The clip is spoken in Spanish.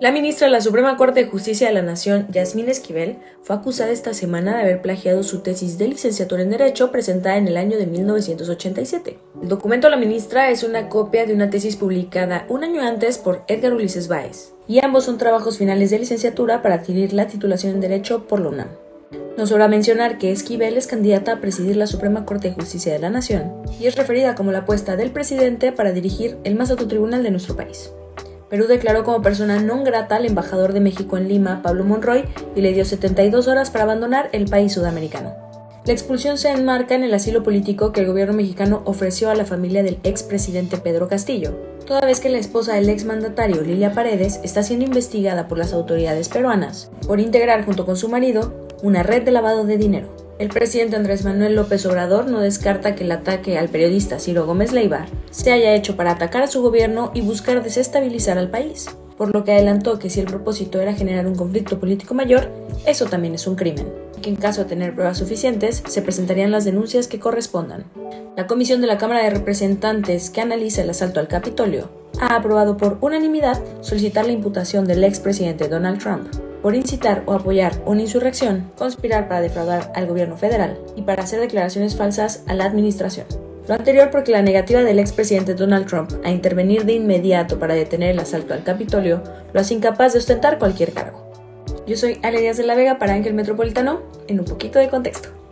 La ministra de la Suprema Corte de Justicia de la Nación, Yasmín Esquivel, fue acusada esta semana de haber plagiado su tesis de licenciatura en Derecho presentada en el año de 1987. El documento de la ministra es una copia de una tesis publicada un año antes por Edgar Ulises Báez, y ambos son trabajos finales de licenciatura para adquirir la titulación en Derecho por la UNAM. No sobra mencionar que Esquivel es candidata a presidir la Suprema Corte de Justicia de la Nación y es referida como la apuesta del presidente para dirigir el más alto tribunal de nuestro país. Perú declaró como persona non grata al embajador de México en Lima, Pablo Monroy, y le dio 72 horas para abandonar el país sudamericano. La expulsión se enmarca en el asilo político que el gobierno mexicano ofreció a la familia del expresidente Pedro Castillo, toda vez que la esposa del exmandatario Lilia Paredes está siendo investigada por las autoridades peruanas por integrar junto con su marido una red de lavado de dinero. El presidente Andrés Manuel López Obrador no descarta que el ataque al periodista Ciro Gómez Leiva se haya hecho para atacar a su gobierno y buscar desestabilizar al país, por lo que adelantó que si el propósito era generar un conflicto político mayor, eso también es un crimen, y que en caso de tener pruebas suficientes, se presentarían las denuncias que correspondan. La Comisión de la Cámara de Representantes que analiza el asalto al Capitolio ha aprobado por unanimidad solicitar la imputación del expresidente Donald Trump por incitar o apoyar una insurrección, conspirar para defraudar al gobierno federal y para hacer declaraciones falsas a la administración. Lo anterior porque la negativa del expresidente Donald Trump a intervenir de inmediato para detener el asalto al Capitolio lo hace incapaz de ostentar cualquier cargo. Yo soy Ale Díaz de la Vega para Ángel Metropolitano en un poquito de contexto.